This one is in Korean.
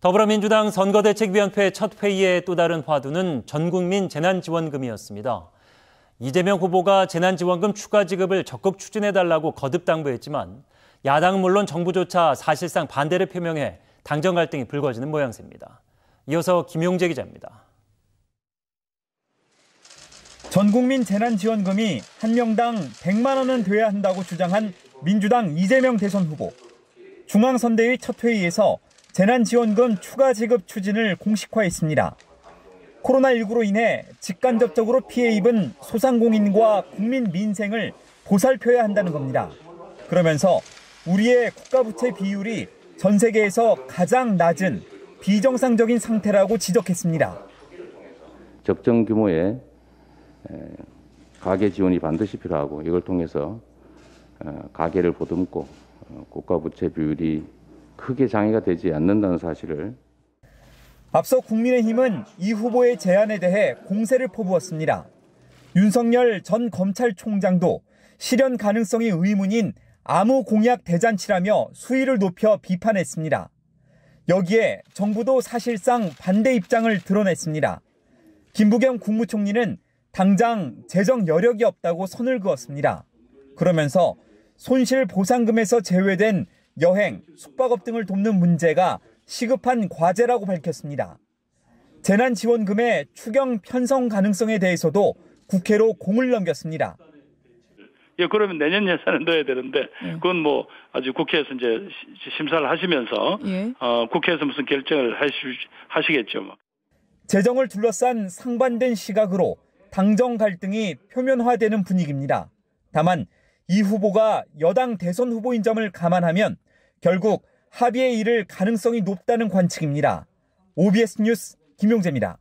더불어민주당 선거대책위원회 첫 회의의 또 다른 화두는 전국민 재난지원금이었습니다. 이재명 후보가 재난지원금 추가 지급을 적극 추진해달라고 거듭 당부했지만 야당은 물론 정부조차 사실상 반대를 표명해 당정 갈등이 불거지는 모양새입니다. 이어서 김용재 기자입니다. 전국민 재난지원금이 한 명당 100만 원은 돼야 한다고 주장한 민주당 이재명 대선 후보. 중앙선대위 첫 회의에서 재난지원금 추가 지급 추진을 공식화했습니다. 코로나19로 인해 직간접적으로 피해 입은 소상공인과 국민 민생을 보살펴야 한다는 겁니다. 그러면서 우리의 국가부채 비율이 전 세계에서 가장 낮은 비정상적인 상태라고 지적했습니다. 적정 규모의 가계 지원이 반드시 필요하고 이걸 통해서 어, 가계를 보듬고 어, 국가부채 비율이 크게 장애가 되지 않는다는 사실을 앞서 국민의힘은 이 후보의 제안에 대해 공세를 퍼부었습니다. 윤석열 전 검찰총장도 실현 가능성이 의문인 아무 공약 대잔치라며 수위를 높여 비판했습니다. 여기에 정부도 사실상 반대 입장을 드러냈습니다. 김부겸 국무총리는 당장 재정 여력이 없다고 선을 그었습니다. 그러면서 손실 보상금에서 제외된 여행, 숙박업 등을 돕는 문제가 시급한 과제라고 밝혔습니다. 재난지원금의 추경 편성 가능성에 대해서도 국회로 공을 넘겼습니다. 예, 그러면 내년 예산에 넣어야 되는데 예. 그건 뭐 아주 국회에서 이제 심사를 하시면서 예. 어, 국회에서 무슨 결정을 하시, 하시겠죠. 뭐. 재정을 둘러싼 상반된 시각으로 당정 갈등이 표면화되는 분위기입니다. 다만 이 후보가 여당 대선 후보인 점을 감안하면 결국 합의에 이를 가능성이 높다는 관측입니다. OBS 뉴스 김용재입니다.